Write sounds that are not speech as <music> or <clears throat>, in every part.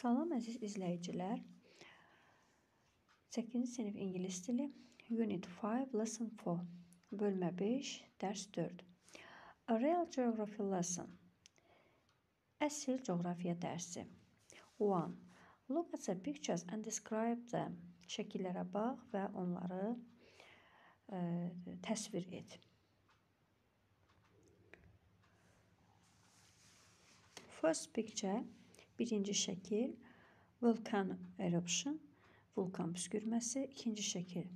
Salam əziz izləyicilər. 8-ci sinif ingilis dili Unit 5 Lesson 4 Bölmə 5 Dərs 4 A Real Geography Lesson Əsl coğrafiya dərsi 1. Look at the pictures and describe them. Şəkillərə bax və onları ə, e, təsvir et. First picture Birinci şəkil volcano eruption, vulkan püskürməsi. İkinci şəkil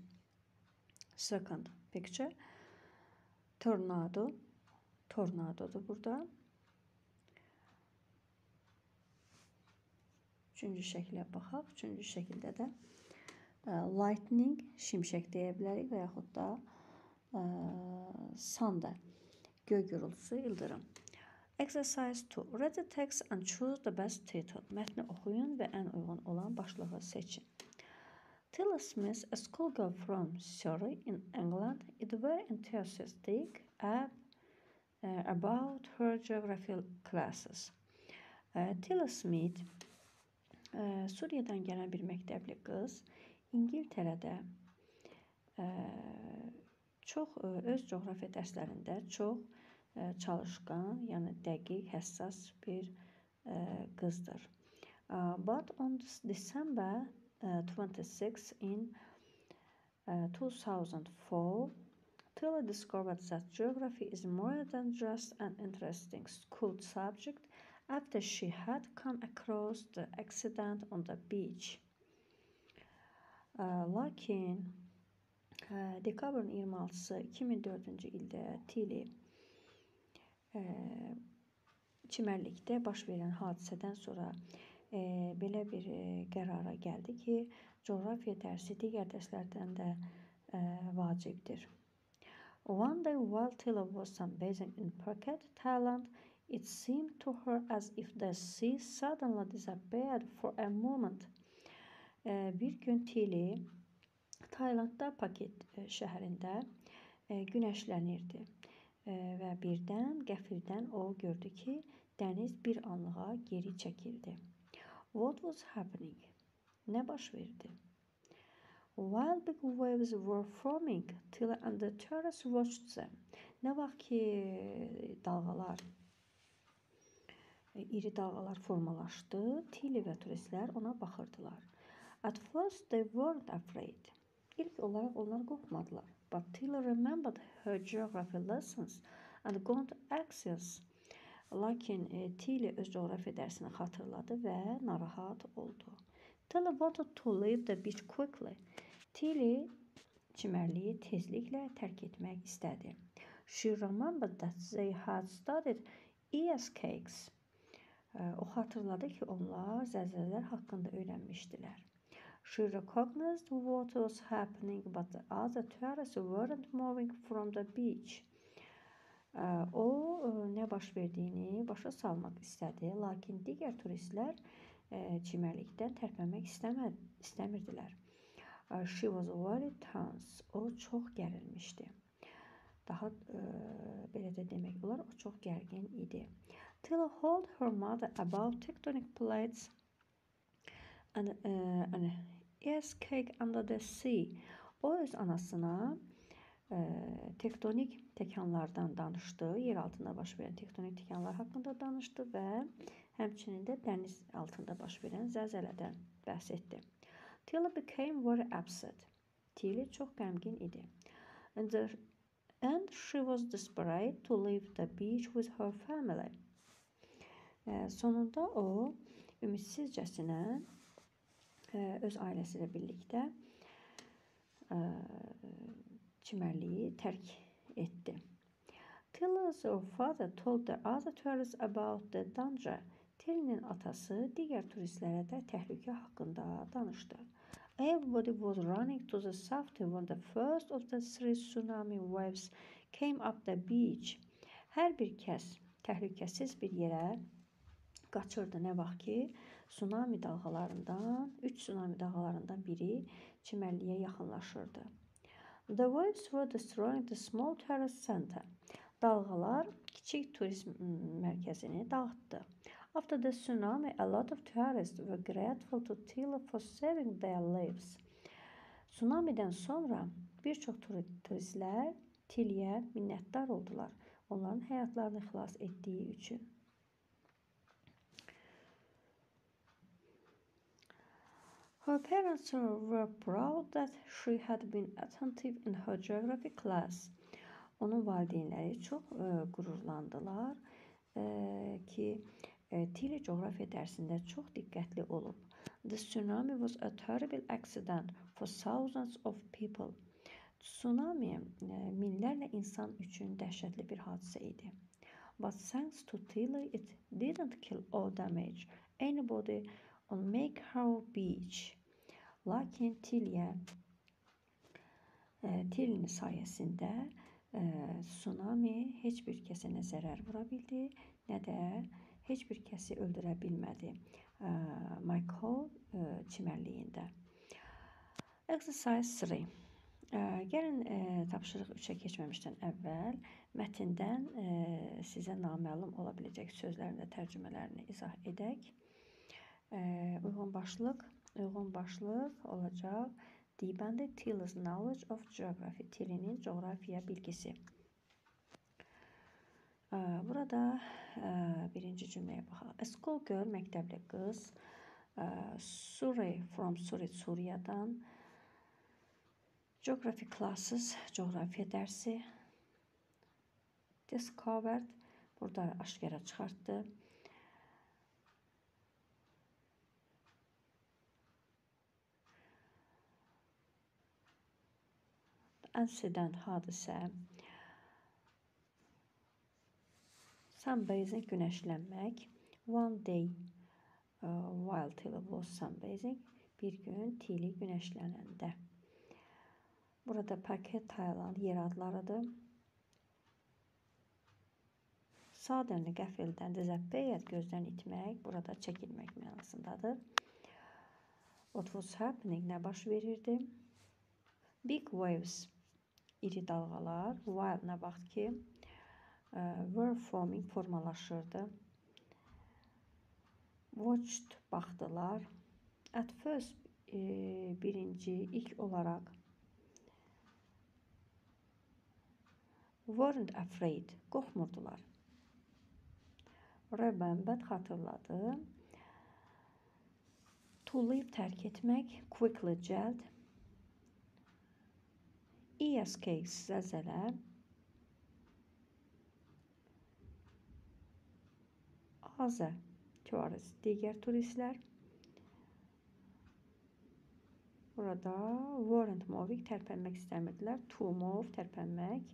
second picture tornado, tornadodur burada. Üçüncü şəklə baxaq. Üçüncü şəkildə də e, lightning, şimşək deyə bilərik və yaxud da ə, e, thunder, göy gürültüsü, ildırım. Exercise 2. Read the text and choose the best title. Mətni oxuyun və ən uyğun olan başlığı seçin. Taylor Smith, a schoolgirl from Surrey in England, is very enthusiastic uh, about her geography classes. Uh, Taylor Smith, uh, Suriyedən gələn bir məktəbli qız, İngiltərədə uh, çox uh, öz coğrafiya dərslərində çox çalışkan, yəni dəqiq, həssas bir qızdır. But on December 26 in 2004, Taylor discovered that geography is more than just an interesting school subject after she had come across the accident on the beach. Lakin dekabrın 26-sı 2004-cü ildə Tilly çimərlikdə baş verən hadisədən sonra e, belə bir e, qərara gəldi ki, coğrafiya dərsi digər dərslərdən də e, vacibdir. One day while Tila was sunbathing in Phuket, Thailand, it seemed to her as if the sea suddenly disappeared for a moment. Bir gün Tili Taylandda Phuket e, şəhərində günəşlənirdi və birdən qəfildən o gördü ki, dəniz bir anlığa geri çəkildi. What was happening? Nə baş verdi? While big waves were forming, Tila and the tourists watched them. Nə vaxt ki dalğalar iri dalğalar formalaşdı, Tili və turistlər ona baxırdılar. At first they weren't afraid. İlk olaraq onlar qorxmadılar. But Tila remembered her geography lessons and gone to Axios. Lakin e, Tili öz coğrafiya dərsini xatırladı və narahat oldu. Tila wanted to leave the beach quickly. Tili çimərliyi tezliklə tərk etmək istədi. She remembered that they had studied ES cakes. E, o xatırladı ki, onlar zəlzələlər haqqında öyrənmişdilər. She recognized what was happening, but the other tourists weren't moving from the beach. O nə baş verdiyini başa salmaq istədi, lakin digər turistlər çimərlikdən tərpənmək istəməd istəmirdilər. She was very tense. O çox gərilmişdi. Daha e, belə də demək olar, o çox gərgin idi. Till hold her mother about tectonic plates and, uh, and Yes, cake under the sea. O öz anasına e, tektonik təkanlardan danışdı. Yer altında baş verən tektonik təkanlar haqqında danışdı və həmçinin də dəniz altında baş verən zəlzələdən bəhs etdi. Tilly became very upset. Tilly çox qəmgin idi. And, the, and she was desperate to leave the beach with her family. E, sonunda o ümidsizcəsinə öz ailəsi ilə birlikdə çimərliyi tərk etdi. Tilly's father told the other tourists about the danger. Tillinin atası digər turistlərə də təhlükə haqqında danışdı. Everybody was running to the safety when the first of the three tsunami waves came up the beach. Hər bir kəs təhlükəsiz bir yerə qaçırdı nə vaxt ki, tsunami dalğalarından, 3 tsunami dalğalarından biri çimərliyə yaxınlaşırdı. The waves were destroying the small tourist center. Dalğalar kiçik turizm mərkəzini dağıtdı. After the tsunami, a lot of tourists were grateful to Tila for saving their lives. Tsunami'dən sonra bir çox turistlər Tiliyə minnətdar oldular. Onların həyatlarını xilas etdiyi üçün. Her parents were proud that she had been attentive in her geography class. Onun valideynləri çox ə, e, qürurlandılar ə, e, ki, ə, e, Tili coğrafiya dərsində çox diqqətli olub. The tsunami was a terrible accident for thousands of people. Tsunami minlərlə insan üçün dəhşətli bir hadisə idi. But thanks to Tili, it didn't kill or damage anybody on Makehow Beach. Lakin Tilya e, Tilin sayəsində e, tsunami heç bir kəsə nə zərər vura bildi, nə də heç bir kəsi öldürə bilmədi. E, Michael e, çimərliyində. Exercise 3. E, gəlin e, tapşırıq 3-ə keçməmişdən əvvəl mətndən e, sizə naməlum ola biləcək sözlərin də tərcümələrini izah edək. E, uyğun başlıq uyğun başlıq olacaq. Deependi Till's knowledge of geography. Till'in coğrafya bilgisi. Burada birinci cümləyə baxaq. A school girl, məktəbli qız. Suri from Suri, Suriyadan. Geography classes, coğrafya dərsi. Discovered, burada aşkara çıxartdı. İncident hadisə sunbathing güneşlənmək one day uh, while Tilly was sunbathing bir gün Tilly güneşlənəndə burada paket taylan yer adlarıdır. Suddenly qəfildən disappeared gözdən itmək burada çəkilmək mənasındadır. What was happening nə baş verirdi? Big waves iri dalğalar while nə vaxt ki e, were forming formalaşırdı. Watched baxdılar. At first e, birinci ilk olaraq weren't afraid qorxmurdular. Remembered xatırladı. To leave tərk etmək, quickly cəld ESK zəlzələ Azə tourist digər turistlər Burada warrant moving tərpənmək istəmirdilər. To move tərpənmək.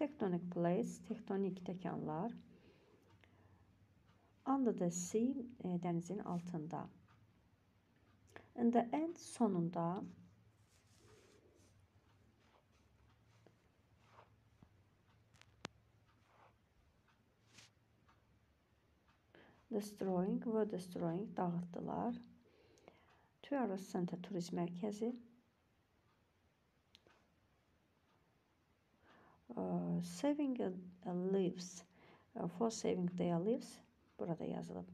Tectonic plates, tektonik təkanlar. Under the sea, e, dənizin altında. In the end sonunda destroying ve destroying dağıttılar. Tourist Center turist merkezi uh, saving lives uh, for saving their lives burada yazılıb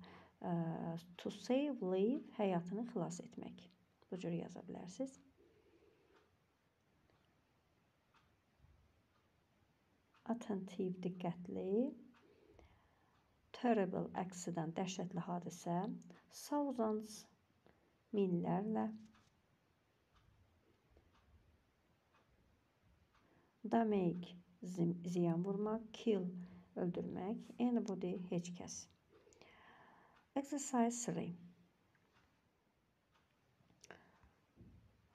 to save live həyatını xilas etmək. Bu cür yaza bilərsiniz. Attentive diqqətli. Terrible accident dəhşətli hadisə. Thousands minlərlə. Damage ziyan vurmaq, kill öldürmək, anybody heç kəs. Exercise 3.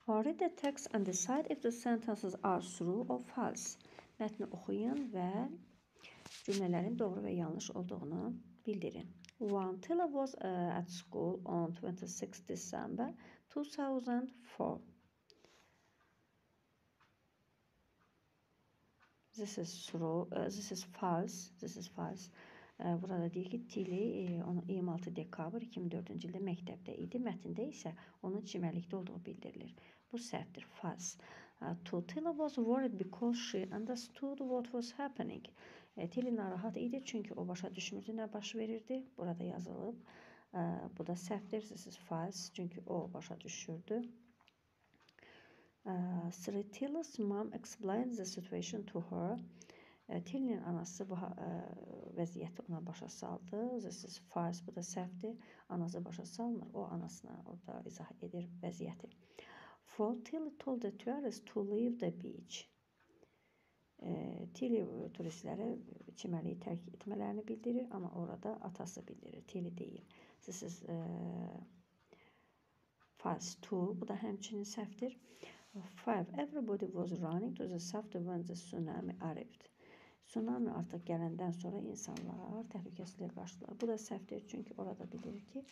Read the text and decide if the sentences are true or false. Mətni oxuyun və cümlələrin doğru və yanlış olduğunu bildirin. One Tilla was uh, at school on 26 December 2004. This is true. Uh, this is false. This is false. Burada deyir ki, Tili 26 dekabr 2004-cü ildə məktəbdə idi. Mətndə isə onun çimərlikdə olduğu bildirilir. Bu səhvdir, false. Uh, Tutila was worried because she understood what was happening. E, Tili narahat idi çünkü o başa düşmürdü nə baş verirdi. Burada yazılıb. E, bu da səhvdir. İs false. Çünki o başa düşürdü. Sritila's mom explained the situation to her. E, Tilinin anası bu e, vəziyyəti ona başa saldı. İs false. Bu da səhvdir. Anası başa salmır. O anasına orada izah edir vəziyyəti. For Tilly told the tourists to leave the beach. E, Tilly turistlərə çimərliyi tərk etmələrini bildirir, amma orada atası bildirir. Tilly deyil. İs e, false too. Bu da həmçinin səhvdir. Five. Everybody was running to the south when the tsunami arrived. Tsunami artıq gələndən sonra insanlar təhlükəsizliyə qaçdılar. Bu da səhvdir, çünki orada bilir ki,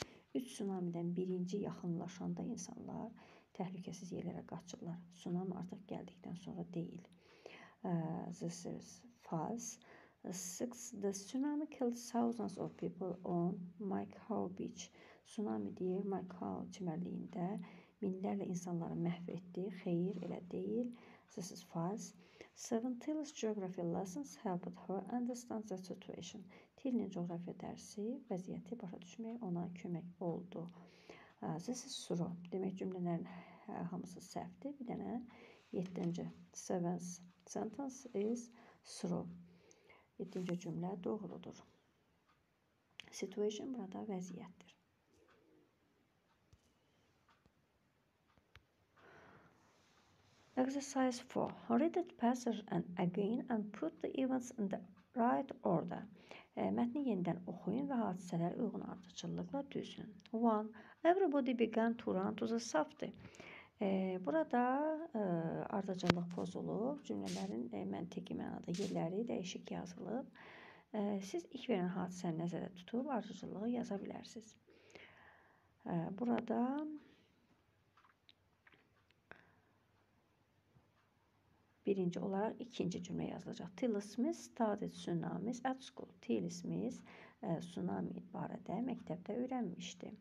3 tsunamidən birinci yaxınlaşanda insanlar təhlükəsiz yerlərə qaçırlar. Tsunami artıq gəldikdən sonra deyil. Uh, this is false. Six, the tsunami killed thousands of people on Macau Beach. Tsunami deyir Macau çimərliyində minlərlə insanları məhv etdi. Xeyr, elə deyil. This is false. Seven Till's geography lessons helped her understand the situation. Tillin coğrafya dərsi vəziyyəti başa düşmək ona kömək oldu. This is true. Demək cümlələrin hamısı səhvdir. Bir dənə 7-ci seventh sentence is true. 7-ci cümlə doğrudur. Situation burada vəziyyətdir. Exercise 4. Read the passage and again and put the events in the right order. E, mətni yenidən oxuyun və hadisələri uyğun ardıcıllıqla düzün. 1. Everybody began to run to the safety. E, burada e, ardıcıllıq pozulub, cümlələrin məntiqi mənada yerləri dəyişik yazılıb. Siz ilk verən hadisəni nəzərdə tutub ardıcıllığı yaza bilərsiniz. Burada birinci olaraq ikinci cümlə yazılacaq. Till Smith studied tsunamis at school. Till Smith e, tsunami barədə məktəbdə öyrənmişdi.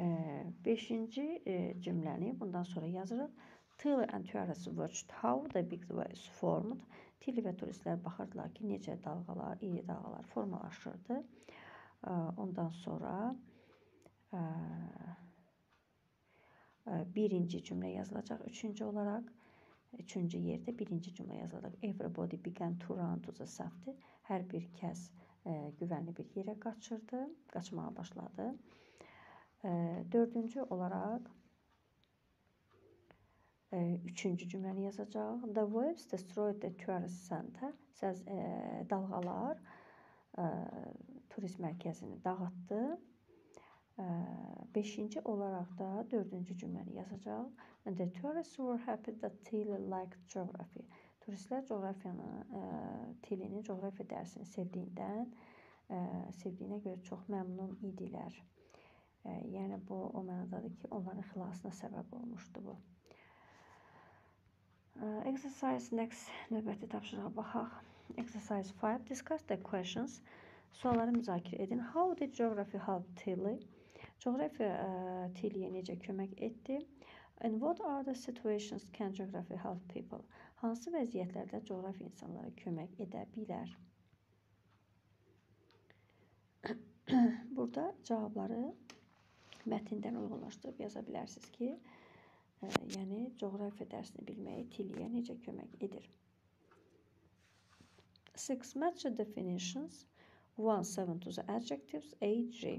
E, beşinci e, cümləni bundan sonra yazırıq. Till and tourists watched how the big waves formed. Til və turistlər baxırdılar ki, necə dalğalar, iri dalğalar formalaşırdı. Ondan sonra birinci cümlə yazılacaq. Üçüncü olaraq üçüncü yerdə birinci cümlə yazılacaq. Everybody began to run to the safety. Hər bir kəs güvənli bir yerə qaçırdı, qaçmağa başladı. Dördüncü olaraq üçüncü cümləni yazacaq. The waves destroyed the tourist center. Səs e, dalğalar e, turist mərkəzini dağıtdı. E, beşinci olaraq da dördüncü cümləni yazacaq. And the tourists were happy that Tilly liked geography. Turistlər coğrafiyanı, e, Tillinin coğrafiya dərsini sevdiyindən, e, sevdiyinə görə çox məmnun idilər. E, yəni bu o mənadadır ki, onların xilasına səbəb olmuşdu bu. Exercise next növbəti tapşırığa baxaq. Exercise 5 discuss the questions. Sualları müzakirə edin. How did geography help Tilly? Coğrafiya uh, Tillyyə necə kömək etdi? And what are the situations can geography help people? Hansı vəziyyətlərdə coğrafiya insanlara kömək edə bilər? <coughs> Burada cavabları mətndən uyğunlaşdırıb yaza bilərsiniz ki, yəni coğrafiya dərsini bilməyə tiliyə necə kömək edir. 6. Match definitions 1. 7 to the adjectives A, G.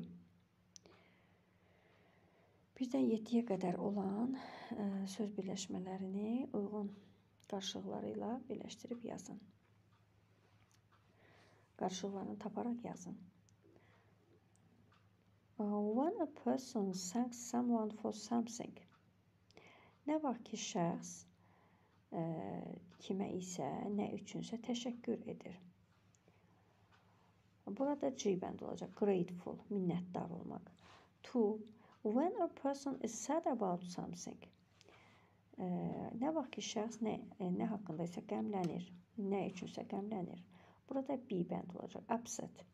Birdən 7-yə qədər olan ə, söz birləşmələrini uyğun qarşılıqları ilə birləşdirib yazın. Qarşılıqlarını taparaq yazın. Uh, when a person thanks someone for something, Nə vaxt ki, şəxs ə, kimə isə, nə üçünsə təşəkkür edir. Burada G bənd olacaq. Grateful, minnətdar olmaq. To, when a person is sad about something. Ə, nə vaxt ki, şəxs nə, nə haqqında isə qəmlənir, nə üçünsə qəmlənir. Burada be bənd olacaq. Upset.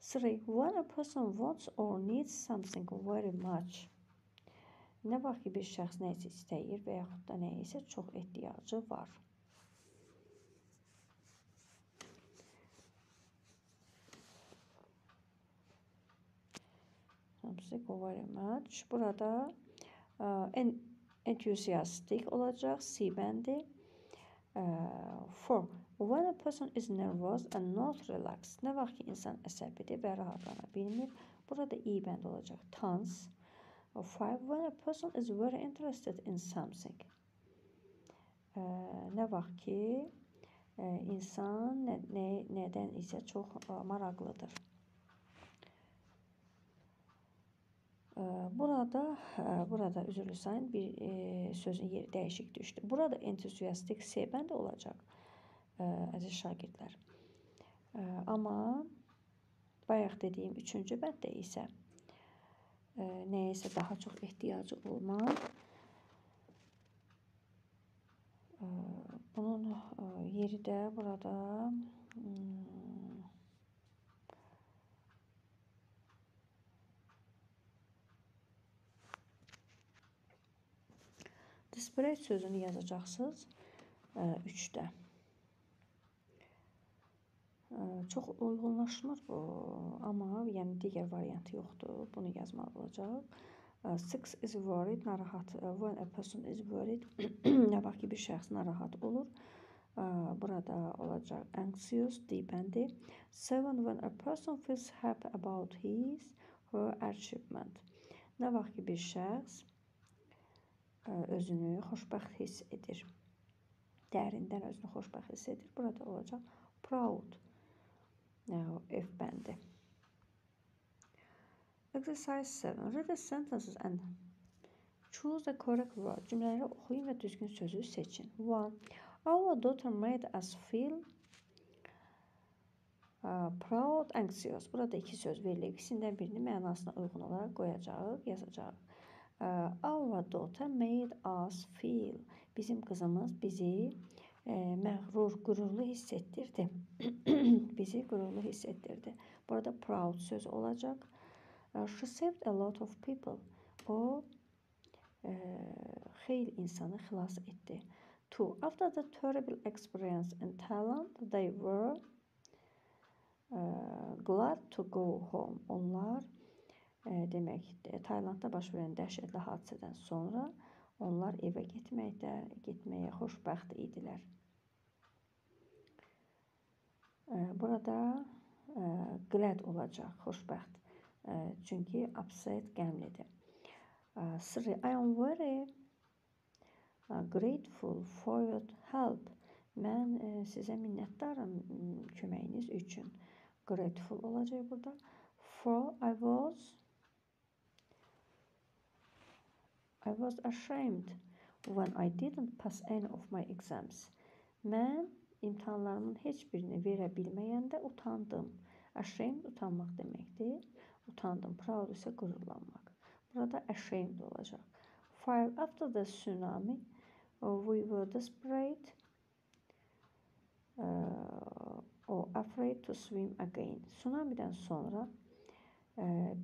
3. When a person wants or needs something very much. Nə vaxt ki bir şəxs nə isə istəyir və yaxud da nəyə isə çox ehtiyacı var. Very much. Burada en enthusiastic olacaq. C bəndi. For when a person is nervous and not relaxed. Nə vaxt ki insan əsəbidir və rahatlana bilmir. Burada i bənd olacaq. Tense. Five when a person is very interested in something. Nə vaxt ki insan nə, nə, nədən isə çox maraqlıdır. Burada burada üzrlü sayın bir e, sözün yeri dəyişik düşdü. Burada entuziastik S bəndi olacaq əziz şagirdlər. Amma bayaq dediyim üçüncü bənddə isə nəyəsə daha çox ehtiyacı olmaq bunun yeri də burada Desperate sözünü yazacaqsınız 3-də. Çox uyğunlaşmır bu, amma yəni digər variantı yoxdur. Bunu yazmalı olacaq. Six is worried, narahat. When a person is worried, <clears throat> nə vaxt ki bir şəxs narahat olur. Burada olacaq anxious, debəndi. Seven, when a person feels happy about his, her achievement. Nə vaxt ki bir şəxs özünü xoşbəxt hiss edir. Dərindən özünü xoşbəxt hiss edir. Burada olacaq proud. F bəndi. Exercise 7. Read the sentences and choose the correct word. Cümlələri oxuyun və düzgün sözü seçin. 1. Our daughter made us feel uh, proud, anxious. Burada iki söz verilib. İkisindən birini mənasına uyğun olaraq qoyacağıq, yazacağıq. Our daughter made us feel. Bizim kızımız bizi məğrur, qürurlu hiss etdirdi. <clears throat> bizi qürurlu hiss etdirdi. Burada proud söz olacaq. She saved a lot of people. O e, xeyli insanı xilas etdi. Two. After the terrible experience in Thailand, they were uh, glad to go home. Onlar demək, Taylandda baş verən dəhşətli hadisədən sonra onlar evə getməkdə, getməyə xoşbəxt idilər. Burada glad olacaq, xoşbəxt. Çünki upset qəmlidir. Sri, I am very grateful for your help. Mən sizə minnətdaram köməyiniz üçün. Grateful olacaq burada. For I was I was ashamed when I didn't pass any of my exams. Mən imtahanlarımın heç birini verə bilməyəndə utandım. Ashamed utanmaq deməkdir. Utandım. Proud isə qürurlanmaq. Burada ashamed olacaq. Five after the tsunami, we were desperate uh, or afraid to swim again. Tsunamidən sonra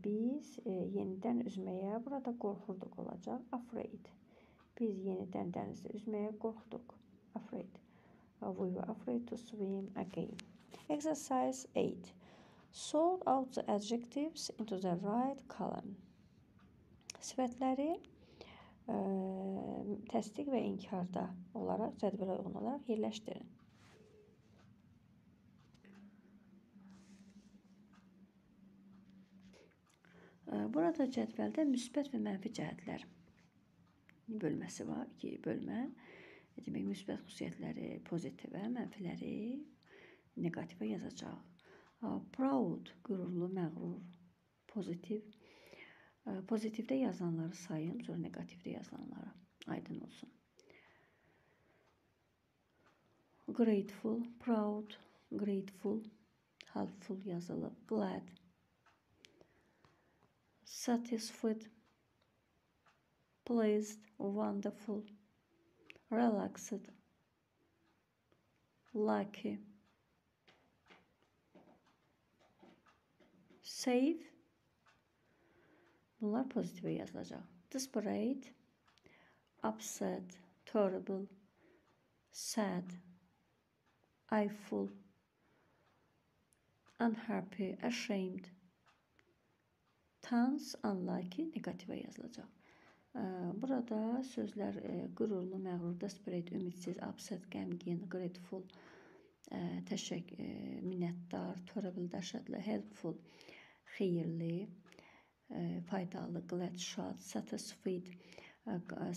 biz yenidən üzməyə burada qorxurduq olacaq. Afraid. Biz yenidən dənizdə üzməyə qorxduq. Afraid. We were afraid to swim again. Exercise 8. Sort out the adjectives into the right column. Sifətləri ə, təsdiq və inkarda olaraq cədvələ uyğun olaraq yerləşdirin. Burada cədvəldə müsbət və mənfi cəhətlər bölməsi var. İki bölmə. Demək, müsbət xüsusiyyətləri pozitivə, mənfiləri neqativə yazacaq. Proud, qürurlu, məğrur, pozitiv. Pozitivdə yazılanları sayın, sonra neqativdə yazılanları aydın olsun. Grateful, proud, grateful, helpful yazılıb. Glad, satisfied, pleased, wonderful, relaxed, lucky, safe. Bunlar pozitife yazılacak. Desperate, upset, terrible, sad, eyeful, unhappy, ashamed, tense, unlucky negativə yazılacaq. Burada sözlər qürurlu, məğrur, desperate, ümidsiz, upset, qəmgin, grateful, təşək, minnətdar, terrible, dəhşətli, helpful, xeyirli, faydalı, glad, şad, satisfied,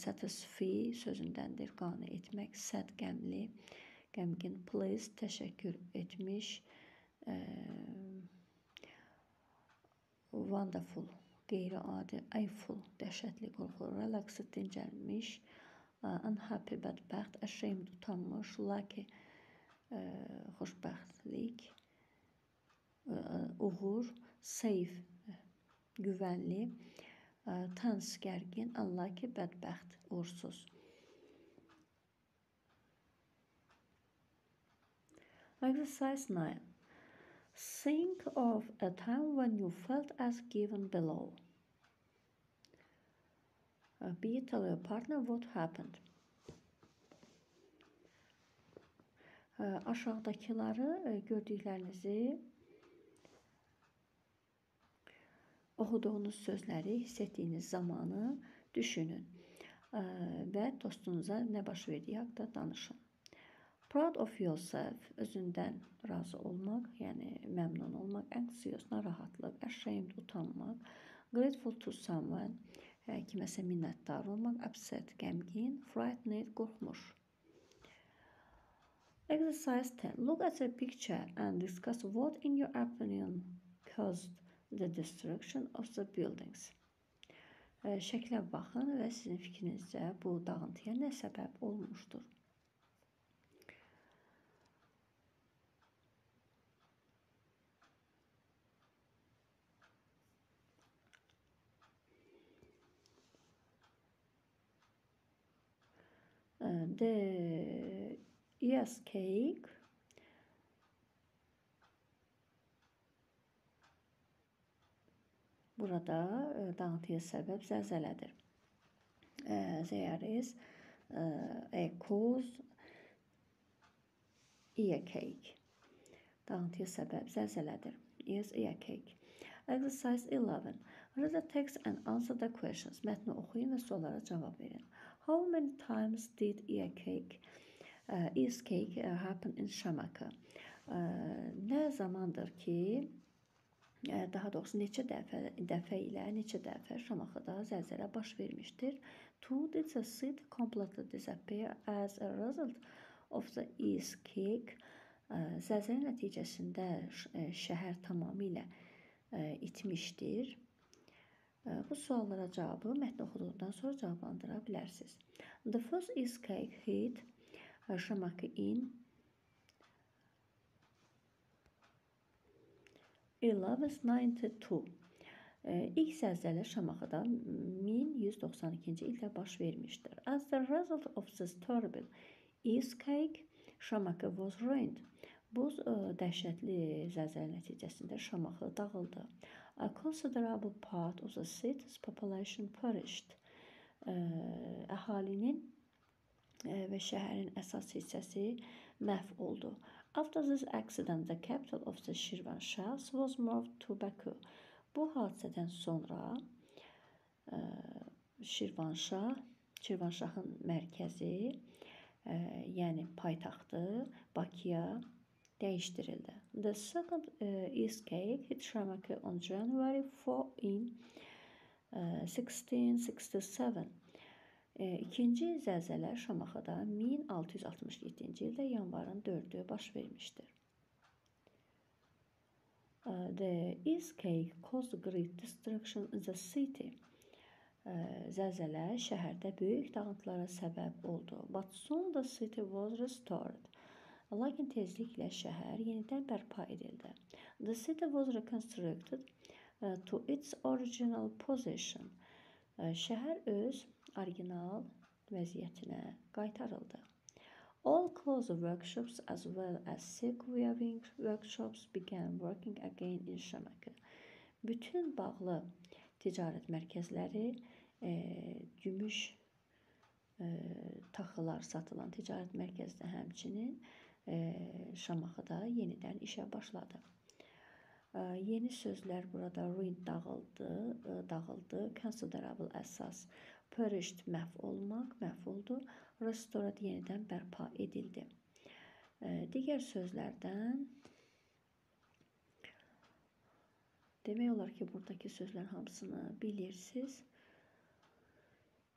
satisfy sözündəndir, qane etmək, sad, qəmli, qəmgin, pleased, təşəkkür etmiş, wonderful, qeyri-adi, eyful, dəhşətli, qorxulu, relaxed, dincəlmiş, unhappy, bədbəxt, ashamed, utanmış, lucky, xoşbəxtlik, uğur, safe, güvənli, tense, gərgin, unlucky, bədbəxt, uğursuz. Exercise 9. Think of a time when you felt as given below. B. Tell your partner what happened. aşağıdakıları gördüklərinizi oxuduğunuz sözləri hiss etdiyiniz zamanı düşünün və dostunuza nə baş verdiyi haqqında danışın. Proud of yourself, özündən razı olmaq, yəni məmnun olmaq, anxious, narahatlıq, ashamed, utanmaq, grateful to someone, kiməsə minnətdar olmaq, upset, qəmgin, frightened, qorxmuş. Exercise 10. Look at the picture and discuss what, in your opinion, caused the destruction of the buildings. Şəklə baxın və sizin fikrinizcə bu dağıntıya nə səbəb olmuşdur? The Yes, cake. Burada e, dağıntıya səbəb zəlzələdir. E, there is e, a cause ear cake. Dağıntıya səbəb zəlzələdir. Yes, ear cake. Exercise 11. Read the text and answer the questions. Mətni oxuyun və suallara cavab verin. How many times did ear cake uh, cake uh, happen in Şamaka. Uh, nə zamandır ki, daha doğrusu neçə dəfə dəfə ilə neçə dəfə Şamaxıda zəlzələ baş vermişdir. Two did the city completely disappear as a result of the east cake. Zəlzələ nəticəsində şəhər tamamilə itmişdir. Bu suallara cavabı mətn oxuduqdan sonra cavablandıra bilərsiniz. The first east cake hit Şamaxı in 1192 İlk zəlzələ Şamaxıda 1192-ci ildə baş vermişdir. As the result of this terrible earthquake, Şamaxı was ruined. Bu dəhşətli zəlzələ nəticəsində Şamaxı dağıldı. A considerable part of the city's population perished. Əhalinin və şəhərin əsas hissəsi məhv oldu. After this accident, the capital of the Şirvanşahs was moved to Baku. Bu hadisədən sonra ə, Şirvanşah, Şirvanşahın mərkəzi, ə, yəni paytaxtı Bakıya dəyişdirildi. The second uh, escape hit Şamaxı on January 4 in uh, 1667. İkinci zəlzələ Şamaxıda 1667-ci ildə yanvarın 4-ü baş vermişdir. The earthquake caused great destruction in the city. Zəlzələ şəhərdə böyük dağıntılara səbəb oldu. But soon the city was restored. Lakin tezliklə şəhər yenidən bərpa edildi. The city was reconstructed to its original position. Şəhər öz orijinal vəziyyətinə qaytarıldı. All clothes workshops as well as silk weaving workshops began working again in Şamaxı. Bütün bağlı ticarət mərkəzləri e, gümüş e, taxılar satılan ticarət mərkəzində həmçinin Şamaxıda yenidən işə başladı. Yeni sözlər burada ruin dağıldı, dağıldı. Considerable əsas perished məhv olmaq, məhv oldu. Restored yenidən bərpa edildi. Digər sözlərdən Demək olar ki, buradakı sözlər hamısını bilirsiniz.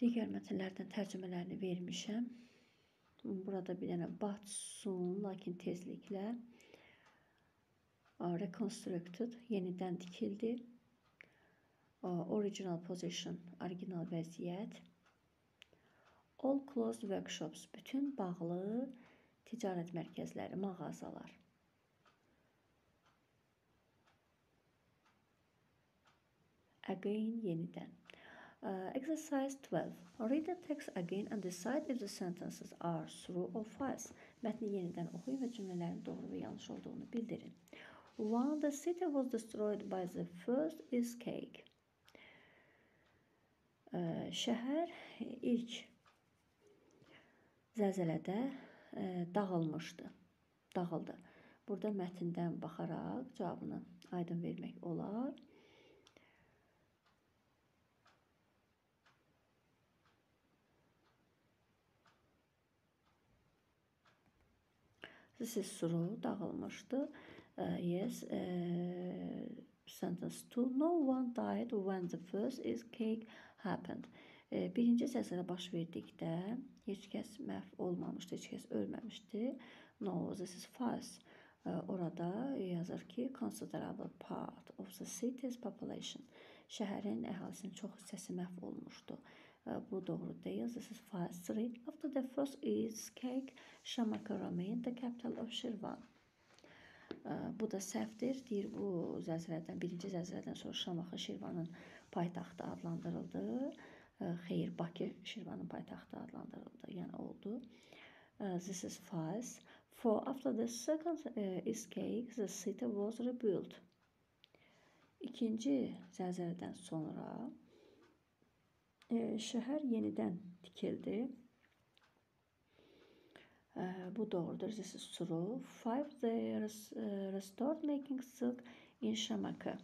Digər mətnlərdən tərcümələrini vermişəm. Burada bir dənə but soon, lakin tezliklə reconstructed, yenidən tikildi. Original position, orijinal vəziyyət. All closed workshops, bütün bağlı ticarət mərkəzləri, mağazalar. again yeniden. Uh, exercise 12. Read the text again and decide if the sentences are true or false. Mətni yenidən oxuyun və cümlələrin doğru və yanlış olduğunu bildirin. While the city was destroyed by the first earthquake. Uh, şəhər ilk zəlzələdə uh, dağılmışdı. Dağıldı. Burada mətndən baxaraq cavabını aydın vermək olar. This is true, dağılmışdı. Uh, yes, uh, sentence 2. No one died when the first earthquake happened. Uh, birinci zəlzələ baş verdikdə heç kəs məhv olmamışdı, heç kəs ölməmişdi. No, this is false. Uh, orada yazır ki, considerable part of the city's population. Şəhərin əhalisinin çox hissəsi məhv olmuşdu. Bu doğru değil. This is fast three. After the first is cake, Şamaka remained the capital of Şirvan. Bu da səhvdir. Deyir, bu zəlzələdən, birinci zəlzələdən sonra Şamaxı Şirvanın paytaxtı adlandırıldı. Xeyr, Bakı Şirvanın paytaxtı adlandırıldı. Yəni oldu. This is false. For after the second escape, the city was rebuilt. İkinci zəlzələdən sonra şəhər yenidən tikildi. E, bu doğrudur. This is true. Five, they restored making silk in Şamaka.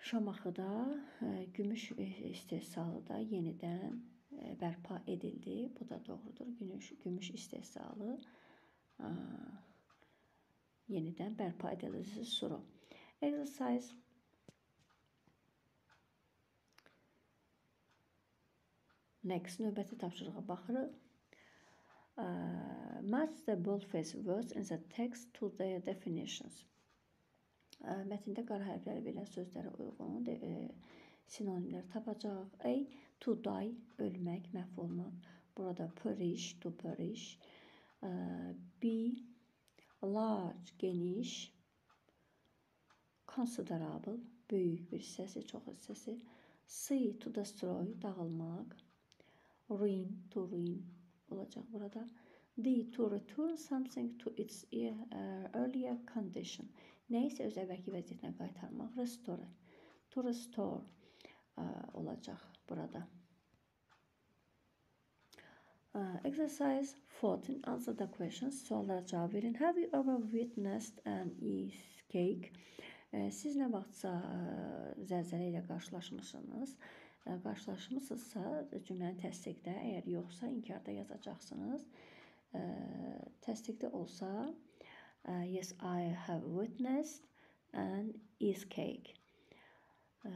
Şamaxıda e, gümüş istehsalı da yenidən e, bərpa edildi. Bu da doğrudur. Gümüş, gümüş istehsalı e, yenidən bərpa edildi. This is true. Exercise Next, növbəti tapşırığa baxırıq. Match the boldface words in the text to their definitions. Mətndə qara hərfləri verilən sözlərə uyğun e, sinonimlər tapacaq. A. To die, ölmək, məhv olmaq. Burada perish, to perish. B. Large, geniş. Considerable, böyük bir hissəsi, çox hissəsi. C. To destroy, dağılmaq ruin to ruin olacak burada. D to return something to its e, earlier condition. Neyse öz əvvəlki vəziyyətinə qaytarmaq. Restore. To restore e, olacaq burada. Uh, exercise 14. Answer the questions. Suallara cavab verin. Have you ever witnessed an earthquake? Uh, siz nə vaxtsa uh, zəlzələ ilə qarşılaşmısınız? Uh, qarşılaşmısınızsa cümləni təsdiqdə, əgər yoxsa inkarda yazacaqsınız. Təsdiqdə olsa yes I have witnessed an earthquake.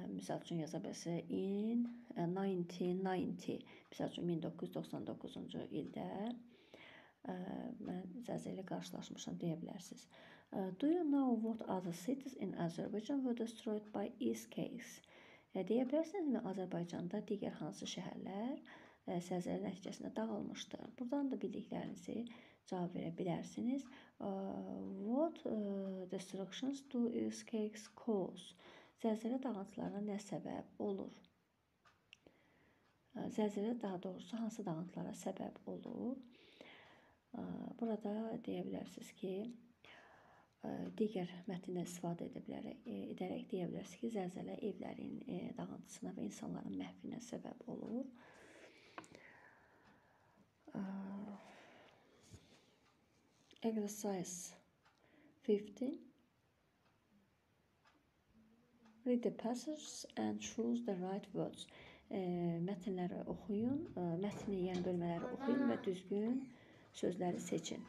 Misal üçün yaza bilərsiniz in 1990. Misal üçün 1999-cu ildə mən zəlzələ qarşılaşmışam deyə bilərsiniz. Do you know what other cities in Azerbaijan were destroyed by earthquakes? Deyə bilərsinizmi Azərbaycanda digər hansı şəhərlər zəlzələ nəticəsində dağılmışdır? Buradan da bildiklərinizi cavab verə bilərsiniz. What destructions do earthquakes cause? Zəlzələ dağıntılarına nə səbəb olur? Zəlzələ daha doğrusu hansı dağıntılara səbəb olur? Burada deyə bilərsiniz ki, digər mətndən istifadə edə bilərək, edərək deyə bilərsiniz ki, zəlzələ evlərin dağıntısına və insanların məhvinə səbəb olur. Exercise 15 Read the passage and choose the right words. E, mətnləri oxuyun, e, mətni, yəni bölmələri oxuyun və düzgün sözləri seçin.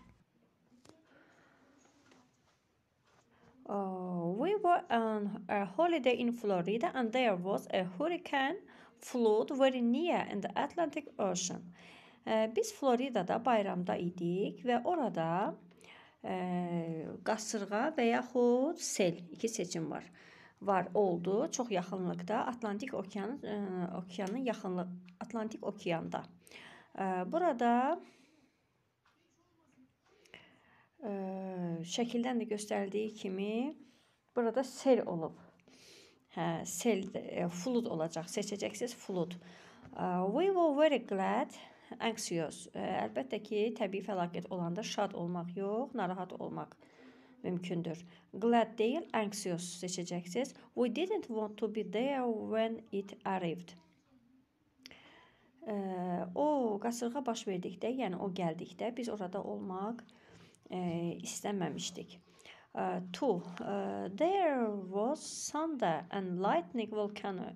Uh, we were on a holiday in Florida and there was a hurricane flood very near in the Atlantic Ocean. Uh, biz Floridada bayramda idik və orada ə, qasırğa və yaxud sel iki seçim var var oldu çox yaxınlıqda Atlantik okeanın ə, e, okeanın yaxınlıq Atlantik okeanda. Ə, burada ə, şəkildən də göstərildiyi kimi burada sel olub. Hə, sel flood olacaq. Seçəcəksiniz flood. Uh, we were very glad anxious. Ə, əlbəttə ki, təbii fəlakət olanda şad olmaq yox, narahat olmaq mümkündür. Glad değil, anxious seçeceksiniz. We didn't want to be there when it arrived. Ee, o qasırğa baş verdikdə, yəni o gəldikdə biz orada olmaq e, istəməmişdik. Uh, two, uh, there was thunder and lightning volcano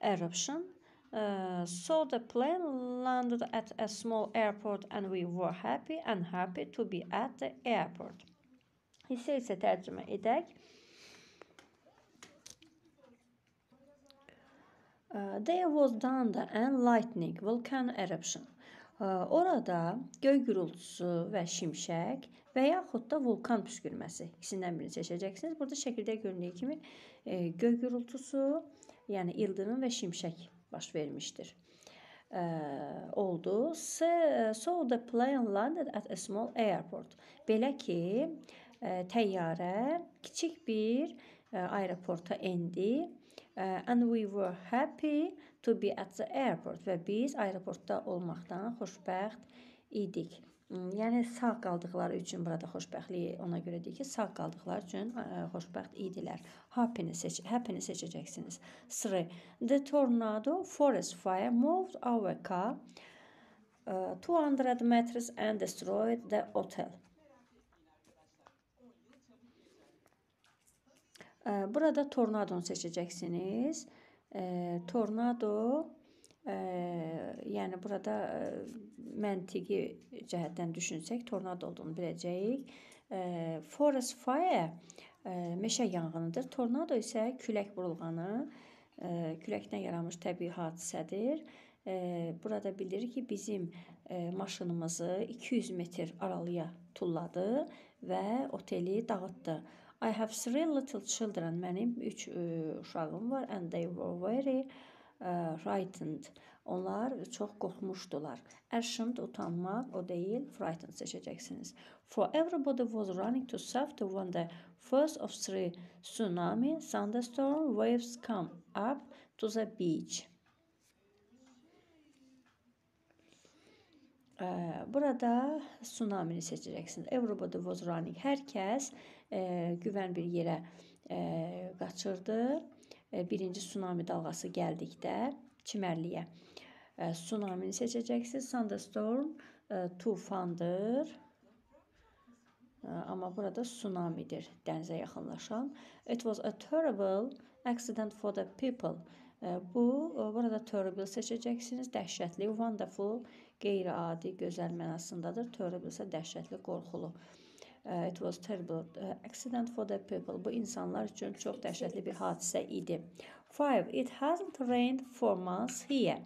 eruption. Uh, so the plane landed at a small airport and we were happy and happy to be at the airport. Hissə isə tərcümə edək. Uh, there was thunder and lightning, volcano eruption. Uh, orada göy gürültüsü və şimşək və yaxud da vulkan püskürməsi ikisindən birini seçəcəksiniz. Burada şəkildə göründüyü kimi e, göy gürültüsü, yəni ildırım və şimşək baş vermişdir. E, oldu. So, so the plane landed at a small airport. Belə ki, təyyarə kiçik bir aeroporta endi and we were happy to be at the airport və biz aeroportda olmaqdan xoşbəxt idik. Yəni sağ qaldıqları üçün burada xoşbəxtliyi ona görə deyir ki, sağ qaldıqları üçün xoşbəxt idilər. Happy-ni seç, happy-ni seçəcəksiniz. 3. The tornado forest fire moved our car uh, 200 meters and destroyed the hotel. Burada tornadonu seçəcəksiniz. Tornado yəni burada məntiqi cəhətdən düşünsək tornado olduğunu biləcəyik. Forest fire meşə yanğınıdır. Tornado isə külək vurulğanı, küləkdən yaranmış təbii hadisədir. Burada bildirir ki, bizim maşınımızı 200 metr aralıya tulladı və oteli dağıtdı. I have three little children. Mənim üç ə, uşağım var and they were very frightened. Onlar çox qorxmuşdular. Ashamed utanmaq o deyil, frightened seçəcəksiniz. For everybody was running to safety when the first of three tsunami, thunderstorm, waves come up to the beach. Burada tsunami-ni seçəcəksiniz. Everybody was running. Hər kəs e, güvən bir yerə e, qaçırdı. E, birinci tsunami dalğası gəldikdə çimərliyə e, tsunami-ni seçəcəksiniz. Thunderstorm e, tufandır. Amma burada tsunamidir, dənizə yaxınlaşan. It was a terrible accident for the people. Bu burada terrible seçəcəksiniz. Dəhşətli, wonderful, qeyri-adi, gözəl mənasındadır. Terrible isə dəhşətli, qorxulu. İt was terrible uh, accident for the people. Bu insanlar üçün çox dəhşətli bir hadisə idi. 5. It hasn't rained for months here.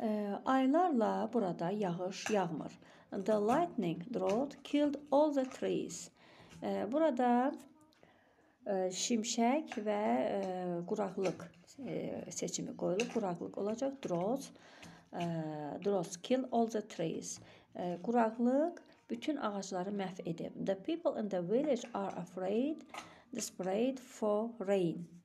Uh, aylarla burada yağış yağmır. The lightning drought killed all the trees. Burada şimşək və quraqlıq seçimi qoyulub. Quraqlıq olacaq. Drought, drought kill all the trees. Quraqlıq bütün ağacları məhv edib. The people in the village are afraid, desperate for rain.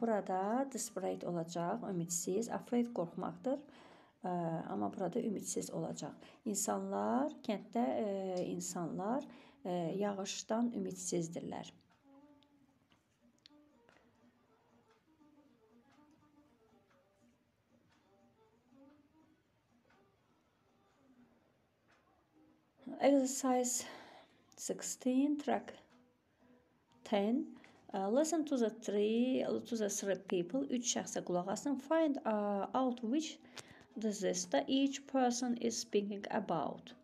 Burada desperate olacaq, ümidsiz, afraid qorxmaqdır. Ə, amma burada ümidsiz olacaq. İnsanlar, kənddə ə, insanlar ə, yağışdan ümidsizdirlər. Exercise 16, track 10. Uh, listen to the three to the three people. Üç şəxsə qulaq asın. Find uh, out which disaster each person is speaking about.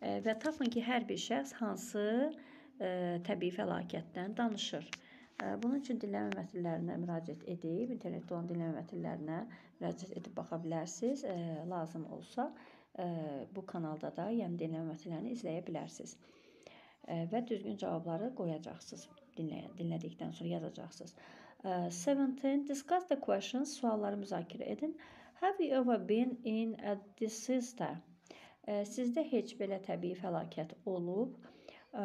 Uh, və tapın ki, hər bir şəxs hansı uh, təbii fəlakətdən danışır. Uh, bunun üçün dinləmə mətnlərinə müraciət edib, internetdə olan dinləmə mətnlərinə müraciət edib baxa bilərsiniz. Uh, lazım olsa bu kanalda da yəni dinləmə məsələlərini izləyə bilərsiniz. Və düzgün cavabları qoyacaqsınız. Dinləyə, dinlədikdən sonra yazacaqsınız. 17. Discuss the questions. Sualları müzakirə edin. Have you ever been in a disaster? Sizdə heç belə təbii fəlakət olub? <clears throat>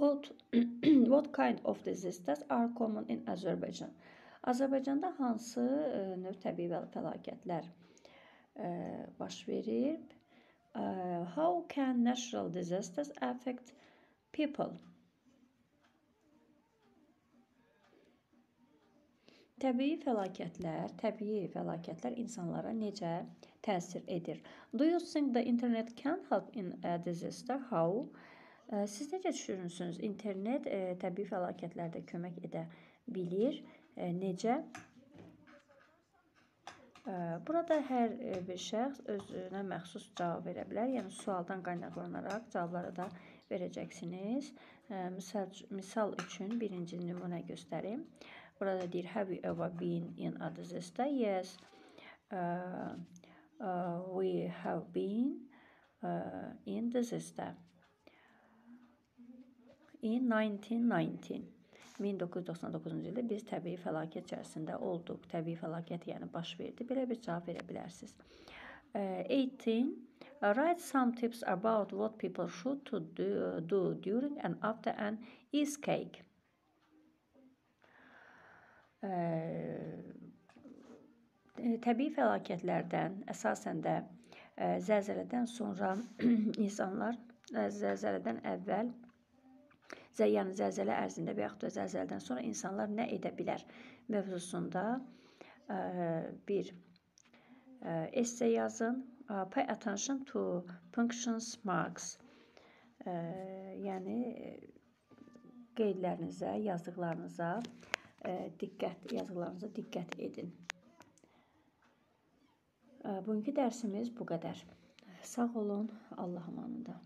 what <clears throat> what kind of disasters are common in Azerbaijan? Azərbaycanda hansı növ təbii fəlakətlər baş verib. How can natural disasters affect people? Təbii fəlakətlər, təbii fəlakətlər insanlara necə təsir edir? Do you think the internet can help in a disaster? How? Siz necə düşünürsünüz? İnternet təbii fəlakətlərdə kömək edə bilir. Necə? Burada hər bir şəxs özünə məxsus cavab verə bilər. Yəni sualdan qaynaqlanaraq cavabları da verəcəksiniz. Misal, misal üçün birinci nümunə göstərim. Burada deyir have you ever been in a disaster? Yes. Uh, uh, we have been uh, in disaster in 1919. 1999-cu ildə biz təbii fəlakət içərisində olduq. Təbii fəlakət yəni baş verdi. Belə bir cavab verə bilərsiniz. 18. Write some tips about what people should to do, do during and after an escape. Təbii fəlakətlərdən əsasən də zəlzələdən sonra <clears throat> insanlar zəlzələdən əvvəl yəni zəlzələ ərzində və yaxud da zəlzələdən sonra insanlar nə edə bilər mövzusunda bir esse yazın. Pay attention to punctions marks. Yəni qeydlərinizə, yazdıqlarınıza diqqət, yazıqlarınıza diqqət edin. Bugünkü dərsimiz bu qədər. Sağ olun, Allah amanında.